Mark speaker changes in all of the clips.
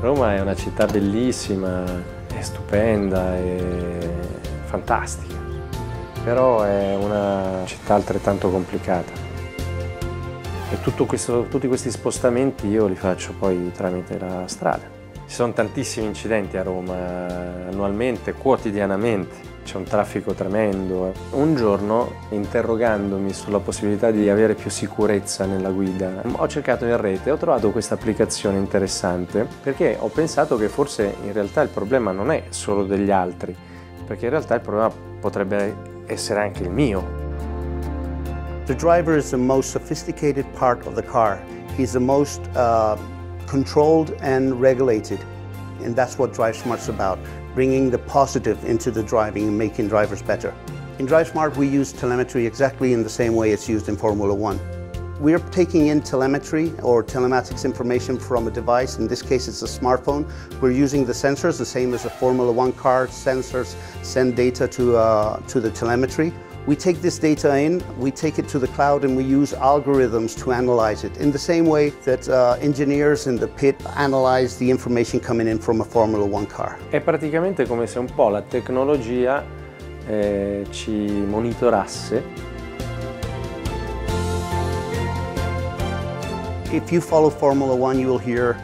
Speaker 1: Roma è una città bellissima, è stupenda, è fantastica, però è una città altrettanto complicata. E questo, tutti questi spostamenti io li faccio poi tramite la strada. Ci sono tantissimi incidenti a Roma annualmente, quotidianamente c'è un traffico tremendo. Un giorno, interrogandomi sulla possibilità di avere più sicurezza nella guida, ho cercato in rete ho trovato questa applicazione interessante perché ho pensato che forse in realtà il problema non è solo degli altri, perché in realtà il problema potrebbe essere anche il mio.
Speaker 2: The driver is the most sophisticated part of the car. He's the most uh, controlled and regulated, and that's what Drive Smart's about. bringing the positive into the driving and making drivers better. In DriveSmart, we use telemetry exactly in the same way it's used in Formula One. We're taking in telemetry or telematics information from a device, in this case it's a smartphone. We're using the sensors, the same as a Formula One car, sensors send data to, uh, to the telemetry. We take this data in, we take it to the cloud and we use algorithms to analyze it in the same way that uh, engineers in the pit analyze the information coming in from a Formula One car.
Speaker 1: È praticamente come se un po' la tecnologia eh, ci monitorasse.
Speaker 2: If you follow Formula One, you will hear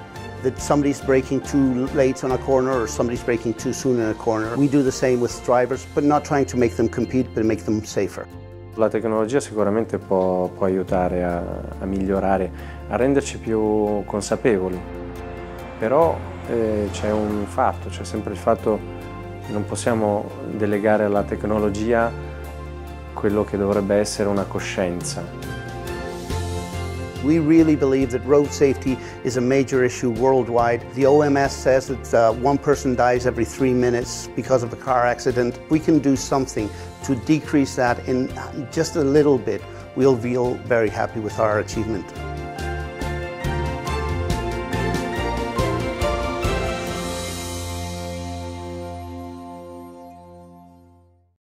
Speaker 2: that somebody's braking too late on a corner or somebody's braking too soon in a corner. We do the same with drivers, but not trying to make them compete, but make them safer.
Speaker 1: La tecnologia sicuramente può, può aiutare a, a, migliorare, a renderci più consapevoli, però eh, c'è un fatto, c'è sempre il fatto che non possiamo delegare alla tecnologia quello che dovrebbe essere una coscienza.
Speaker 2: We really believe that road safety is a major issue worldwide. The OMS says that uh, one person dies every three minutes because of a car accident. We can do something to decrease that in just a little bit. We'll feel very happy with our achievement.